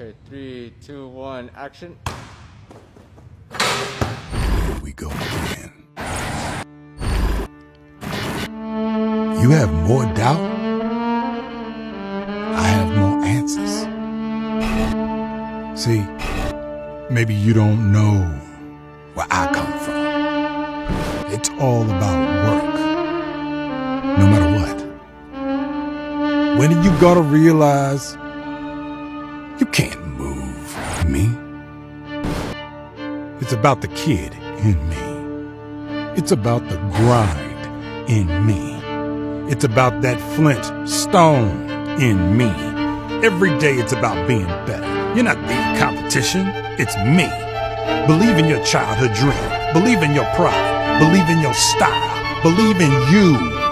Okay, three, two, one, action. Here we go again. You have more doubt? I have more answers. See, maybe you don't know where I come from. It's all about work, no matter what. When you gotta realize you can't move me. It's about the kid in me. It's about the grind in me. It's about that flint stone in me. Every day it's about being better. You're not the competition. It's me. Believe in your childhood dream. Believe in your pride. Believe in your style. Believe in you.